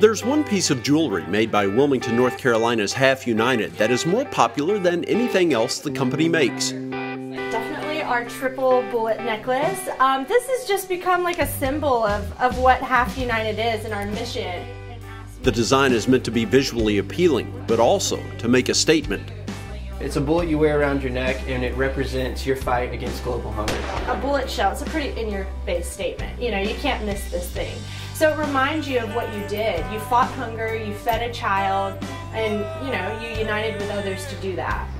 There's one piece of jewelry made by Wilmington, North Carolina's Half United that is more popular than anything else the company makes. Definitely our triple bullet necklace. Um, this has just become like a symbol of, of what Half United is and our mission. The design is meant to be visually appealing, but also to make a statement. It's a bullet you wear around your neck and it represents your fight against global hunger. A bullet shell, it's a pretty in your face statement. You know, you can't miss this thing. So it reminds you of what you did. You fought hunger, you fed a child, and you know, you united with others to do that.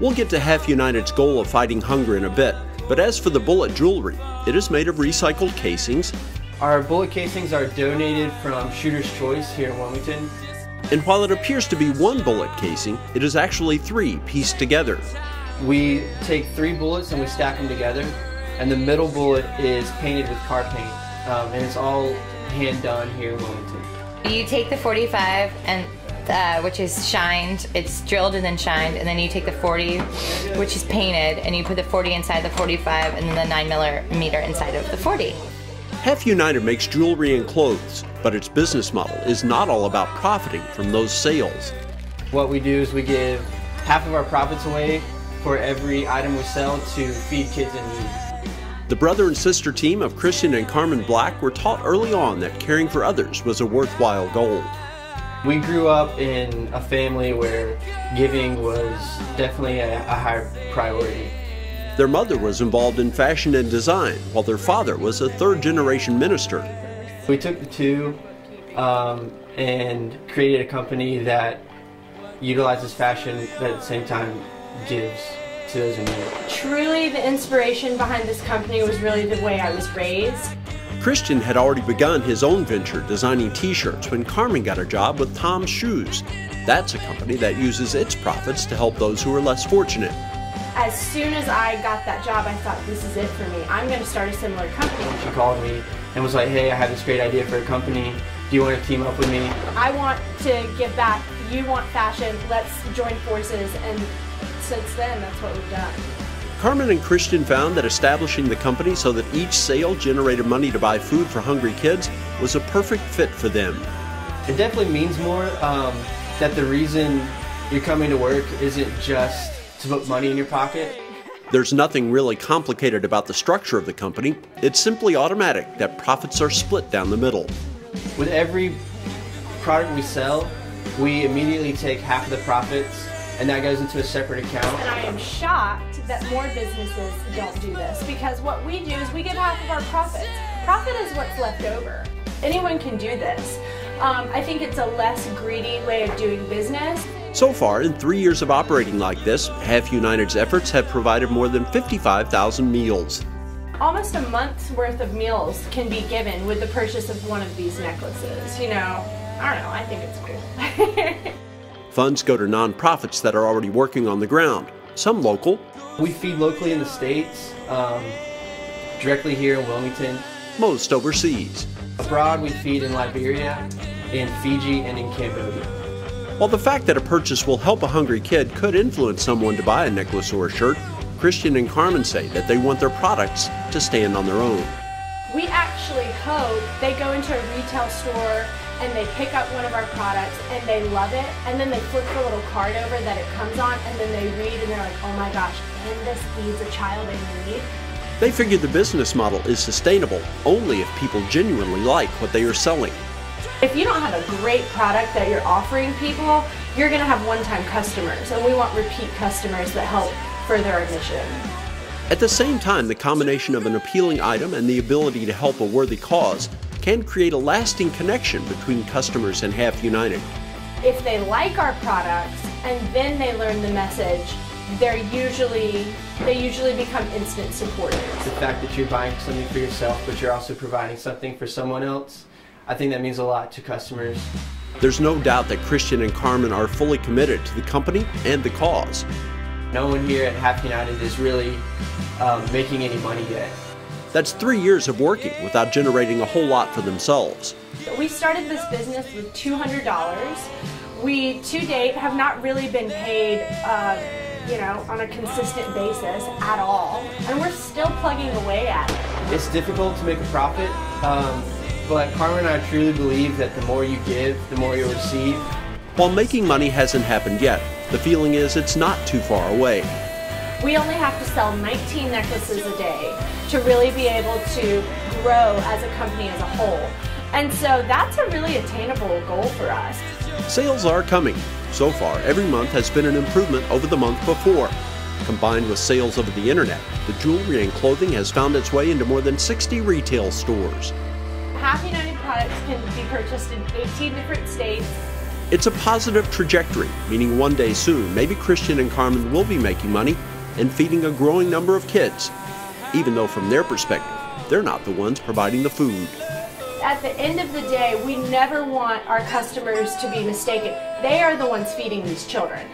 We'll get to Half United's goal of fighting hunger in a bit, but as for the bullet jewelry, it is made of recycled casings. Our bullet casings are donated from Shooter's Choice here in Wilmington. And while it appears to be one bullet casing, it is actually three pieced together. We take three bullets and we stack them together, and the middle bullet is painted with car paint, um, and it's all hand done here in Wilmington. You take the 45 and uh, which is shined, it's drilled and then shined, and then you take the 40, which is painted, and you put the 40 inside the 45, and then the 9 millimeter inside of the 40. Half United makes jewelry and clothes, but its business model is not all about profiting from those sales. What we do is we give half of our profits away for every item we sell to feed kids in need. The brother and sister team of Christian and Carmin Black were taught early on that caring for others was a worthwhile goal. We grew up in a family where giving was definitely a, a higher priority. Their mother was involved in fashion and design, while their father was a third generation minister. We took the two um, and created a company that utilizes fashion but at the same time gives to those in need. Truly, the inspiration behind this company was really the way I was raised. Christian had already begun his own venture designing t shirts when Carmin got a job with Tom's Shoes. That's a company that uses its profits to help those who are less fortunate as soon as I got that job, I thought, this is it for me. I'm going to start a similar company. She called me and was like, hey, I have this great idea for a company. Do you want to team up with me? I want to give back. You want fashion. Let's join forces. And since then, that's what we've done. Carmin and Christian found that establishing the company so that each sale generated money to buy food for hungry kids was a perfect fit for them. It definitely means more um, that the reason you're coming to work isn't just to put money in your pocket. There's nothing really complicated about the structure of the company. It's simply automatic that profits are split down the middle. With every product we sell, we immediately take half of the profits and that goes into a separate account. And I am shocked that more businesses don't do this because what we do is we give half of our profits. Profit is what's left over. Anyone can do this. Um, I think it's a less greedy way of doing business. So far, in three years of operating like this, Half United's efforts have provided more than 55,000 meals. Almost a month's worth of meals can be given with the purchase of one of these necklaces. You know, I don't know, I think it's cool. Funds go to nonprofits that are already working on the ground, some local. We feed locally in the States, um, directly here in Wilmington. Most overseas. Abroad, we feed in Liberia, in Fiji, and in Cambodia. While the fact that a purchase will help a hungry kid could influence someone to buy a necklace or a shirt, Christian and Carmin say that they want their products to stand on their own. We actually hope they go into a retail store and they pick up one of our products and they love it and then they flip the little card over that it comes on and then they read and they're like, oh my gosh, and this feeds a child in need. They figure the business model is sustainable only if people genuinely like what they are selling. If you don't have a great product that you're offering people, you're going to have one-time customers, and we want repeat customers that help further our mission. At the same time, the combination of an appealing item and the ability to help a worthy cause can create a lasting connection between customers and Half United. If they like our products and then they learn the message, they're usually they usually become instant supporters. The fact that you're buying something for yourself, but you're also providing something for someone else I think that means a lot to customers. There's no doubt that Christian and Carmin are fully committed to the company and the cause. No one here at Half United is really um, making any money yet. That's three years of working without generating a whole lot for themselves. We started this business with $200. We, to date, have not really been paid, uh, you know, on a consistent basis at all. And we're still plugging away at it. It's difficult to make a profit. Um, but Carmin and I truly believe that the more you give, the more you'll receive. While making money hasn't happened yet, the feeling is it's not too far away. We only have to sell 19 necklaces a day to really be able to grow as a company as a whole. And so that's a really attainable goal for us. Sales are coming. So far, every month has been an improvement over the month before. Combined with sales over the internet, the jewelry and clothing has found its way into more than 60 retail stores. Half United products can be purchased in 18 different states. It's a positive trajectory, meaning one day soon, maybe Christian and Carmin will be making money and feeding a growing number of kids, even though from their perspective, they're not the ones providing the food. At the end of the day, we never want our customers to be mistaken. They are the ones feeding these children.